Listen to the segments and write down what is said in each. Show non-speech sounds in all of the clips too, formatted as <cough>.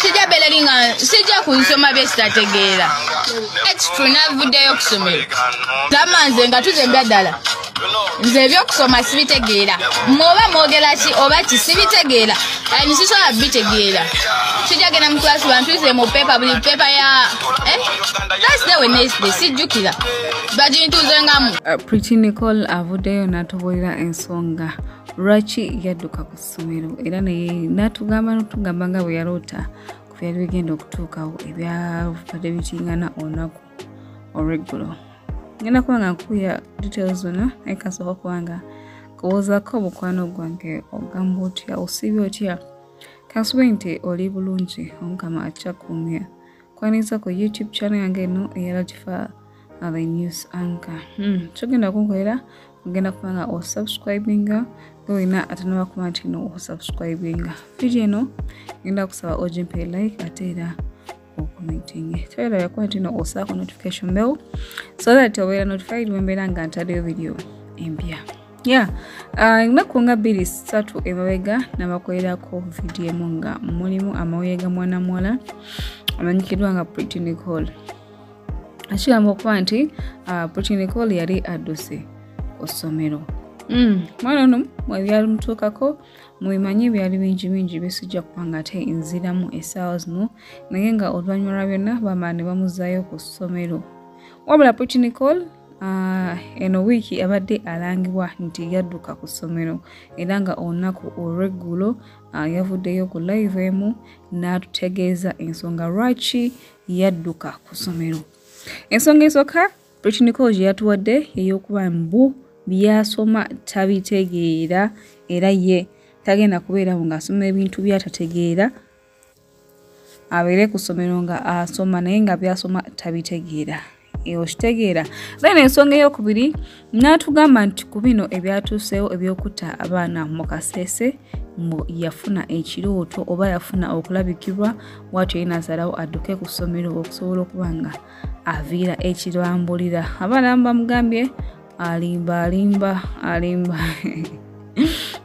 sijja beleri nga sijja kunsoma byesitategeera ekitu navuddeyo kusomero gamba nze nga tuzembya ddala nze ebyokusoma sibitegeera. Mwoba mwogera ki oba ki? Sibitegeera. Ani sisobola bitegeera? Sijja genda mu klasi bantuze mu pepa buli pepa ya lasde wenesde sijjukira. Bagintuzengamu Uh, Pretty Nicole avuddeyo n'atubuulira ensonga. Lwaki yadduka ku ssomero? Era n'atugamba n'otugamba nga bwe yaloota ku byali bigenda okutuukawo ebyabadde bitingana olunaku olweggulo ngenda kuba nga nkuya details zonna naye kasooka kubanga kubuuzaako omukwano gwange ogamba otya osiibye otya kansube nti oli bulungi omukama akyakuumya kwaniriza ku youtube channel yange eno eyalatifa the news anchor. Hmm. kyogenda kunkolera ogenda kuba nga osubscribinga gaolina atanaba kuba nti no osubscribinga video eno genda kusaba ogimpe like ate era okumitinge kyogera yakuba nti no osaako notification bell so that obeera notified wembeera nga ntaddeyo video empya ya ennaku nga bbiri ssatu emabega nabakolerako vidiyo emu nga mulimu amawuye ga mwana muwala amanyikiddwa nga pretty nicole. Akigamba okuba nti uh, pretty nicole yali adduse ku ssomero mwana ono ebyali mutuukako mubimanyi byali bingi bingi bisijja kubanga ate nziramu essaawa zino naye nga oluvannyuma lwa byonna bamala ne bamuzaayo ku ssomero. Wabula pretty nicole Uh, eno wiiki abadde alangibwa nti yadduka ku ssomero era nga olunaku olweggulo uh, yavuddeyo ku live emu n'atutegeeza ensonga lwaki yadduka ku ssomero. Ensonga esooka britiniko gye yatuwadde ey'okuba mbu byasoma tabitegeera era ye tagenda kubeerawo ng'asoma ebintu byatategeera abeere ku ssomero nga asoma naye nga byasoma tabitegeera okitegeera then ensonga eyokubiri n'atugamba nti ku bino ebyatuusewo ebyokutta abaana mu kaseese mbu yafuna ekirooto oba yafuna okulabikibwa bwatyo ye nasalawo adduke ku ssomero okusobola okuba nga aviira ekirambulira. Abaana bamugambye alimba alimba alimba.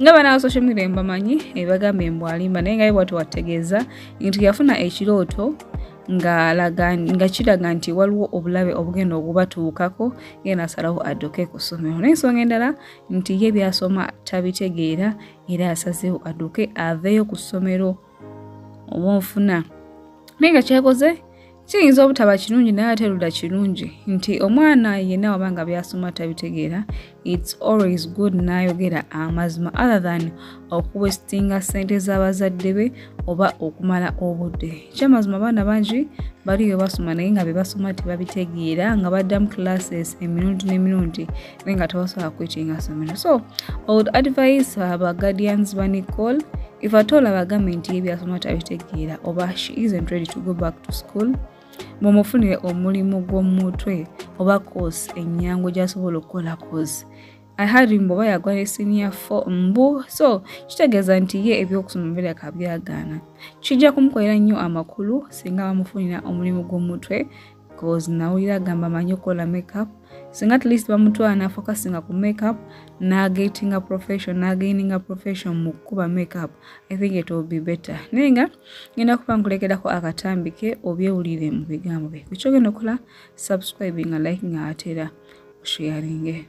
Nga bana ba social media mbamanyi ebagambye mbu alimba. Naye nga ye bwati wategeeza nti yafuna ekirooto nga kiraga nti waliwo obulabe obugenda okubatuukako genda asalawo adduke ku ssomero. N'ensonga endala nti ye byasoma tabitegeera era yasazeewo adduke aveeyo ku ssomero oba nfuna naye nga kyakoze kiyinza obutaba kirungi naye ate luda kirungi nti omwana yenna wabanga byasoma tabitegeera its always good n'ayogera amazima other than okuwesitinga sente z'abazadde be oba okumala obudde. Kyamazima abaana bangi baliyo basoma naye nga bebasoma tebabitegeera nga badda mu classes emirundi n'emirundi naye nga tebasobola kwetinga somero so old advice aba guardians ba nicole if atola bagambe nti ye byasoma tabitegeera oba she isn't ready to go back to school mumufunire omulimu gw'omutwe oba kosi enyangu gyasobola okukola kosi ahari mbu oba yagwa ne senior fo mbu so kitegeeza nti ye ebyokusoma bireka byagaana kijja kumukolera nnyo amakulu singa bamufunira omulimu gw'omutwe cause nawulira agamba amanyi okukola makeup. Singa at least bamutwala nafokasinga ku makeup nagatinga profession nagaininga profession mu kukuba makeup. I think it will be better. Naye nga ngenda kuba nkulekerako akatambike obyewulire mu bigambo bye kukyogenda okukola subscribinga likinga ate era osharinge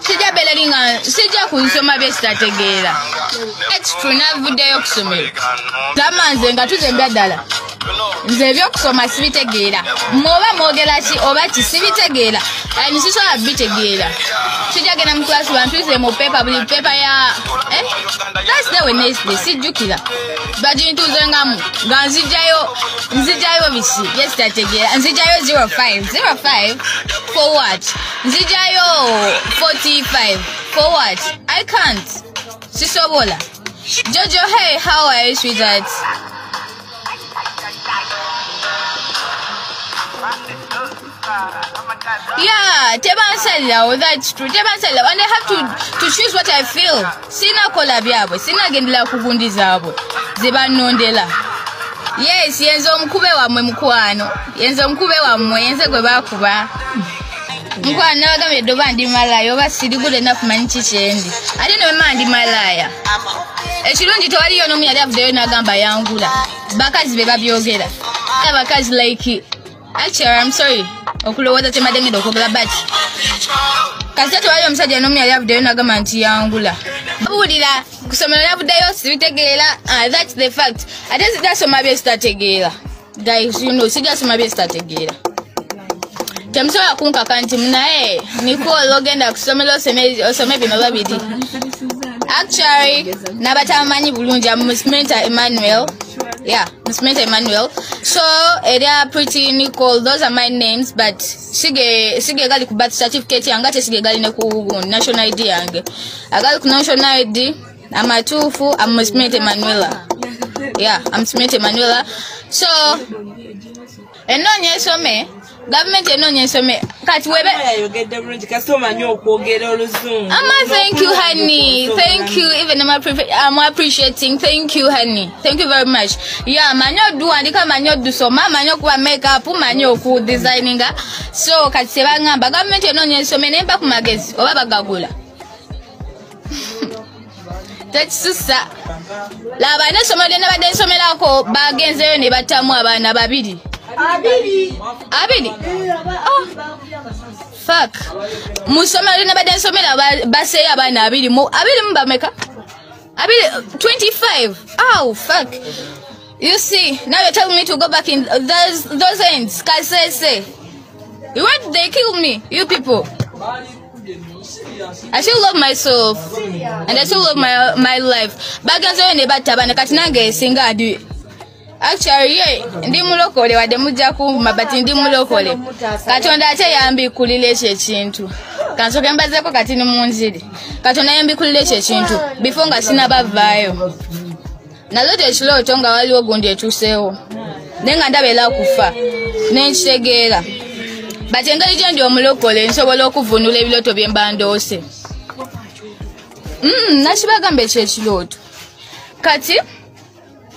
sijja beleri nga sijja kunsoma byesitategeera ekitu navuddeyo kusomero gamba nze nga tuzembya ddala nze ebyokusoma sibitegeera. Mwoba mwogera ki oba ki? Sibitegeera. Ani sisobola bitegeera sijja genda mu klasi bantuze mu pepa buli pepa ya lasde wenesde sijjukira. Bagintuzengamu nga nzijjayo nzijjayo biki byesitategeera nzijjayo 05 05 for what? Nzijjayo 45 for what? I can't. Sisobola. Jojo hey how are you sweetheart yeah tebansalirawo that's true tebansalirawo and i have to, to choose what i feel. Sinakola byabwe sinagendera ku gundi zaabwe zebanondera yes yenze omukube wammwe mukwano. Yenze omukube wammwe yenze gwe bakuba nkuba nabagambye dde oba ndi malaya oba siri good enough manyi kikyendi ate nebamala ndi malaya. Ekirungi tewaliyo n'omu yali avuddeyo n'agamba yangula. Bakazi be babyogera. Abakazi like actually i'm sorry okulowooza temadde ngenda okwogera but kasita tewaliyo omusajja n'omu yali avuddeyo n'agamba nti yangula. Babuulira ku ssomero lyavuddeyo sibitegeera ah, thats the fact. Ate sijasoma bye sitategeera. Guys you know sijasoma bye sitategeera. Temusobola kunkaka nti naye nikol ogenda kusomera osome bino babiri. Actually nabatamanyi bulungi musmenta emmanuel yeah musmenta emmanuel. So erya pretty nicol those are my names but sige sige gali ku birth certificate yange ate sige gali ne ku national id yange. Agali ku national id amatuufu amusmenta emmanuela. Yeah amusmenta emmanuela. So enoonya esome gavumenti enoonya ensome kati webe yayogedde bulungi kasi omanyi okwogera oluzungu Ama, thank you, honey. Thank you. Even I'm, I'm appreciating. Thank you, honey. Thank you very much. Yeah, manyo do andika manyo do soma manyo kuba makeup manyo ku designing. So kati sebangamba government enoonya ensome nemba ku magezi oba bagagula. <laughs> tekisusa laba n'essomero lye nabadde nsomerako bagenzeyo ne battamu abaana babiri abiri Oh. fuck. Mu ssomero lye nabadde nsomera ba- baseeyo abaana abiri. Mu abiri mu bameka? Abiri 25 oh fuck. You see now you're telling me to go back in those, those ends kasese. Why did they kill me you people. I still love myself. And I still love my my life. Bagenzeyo ne batta abaana kati nange esinga adi actually ye ndi mulokole wadde mujja kumma but ndi mulokole. Katonda ate yambikulira ekyo ekintu. Kansoke mbazeeko kati ni munziri katonda yambikulira ekyo ekintu before nga sinabavaayo. Naloota ekirooto nga waliwo gundi etuuseewo. Naye nga ndaba era kufa nenkitegeera but engeri gye ndi omulokole nsobola okuvunula ebirooto bye mba ndoose. Mm, nakibagamba ekyo ekirooto kati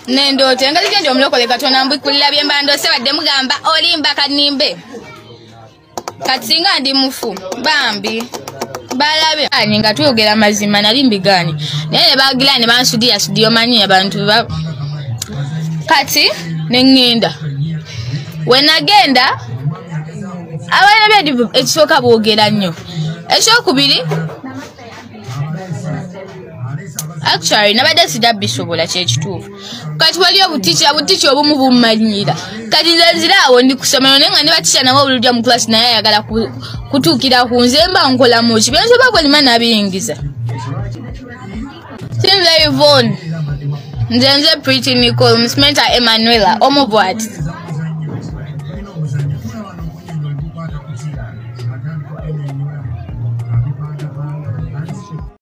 nendoota engeri gye ndi omulokole katonda mbikulira bye mba ndoose badde mugamba olimba kanimbe. Kati singa ndi mufu bambi balabe ani nga tuyogera mazima nali mbigaani. Naye ne bagira ne bansudira sudira omanyi abantu ba. Kati neŋŋenda we nagenda abalina byedi ekisooka boogera nnyo. Ekyokubiri actually nabadde sida bisobola kyekituufu kati wali obutikya butikya obumu bummanyira. Kati nze nzira awo ndi kusomero naye nga ne batikya nabo obuludya mu klasi naye ayagala ku- kutuukira ku nze mba nkolamu ki? Byensoba bwelima nabiyingiza sinze ivon nze nze pretty nicol musmenta emanuela omubwati